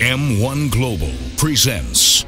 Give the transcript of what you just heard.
M1 Global presents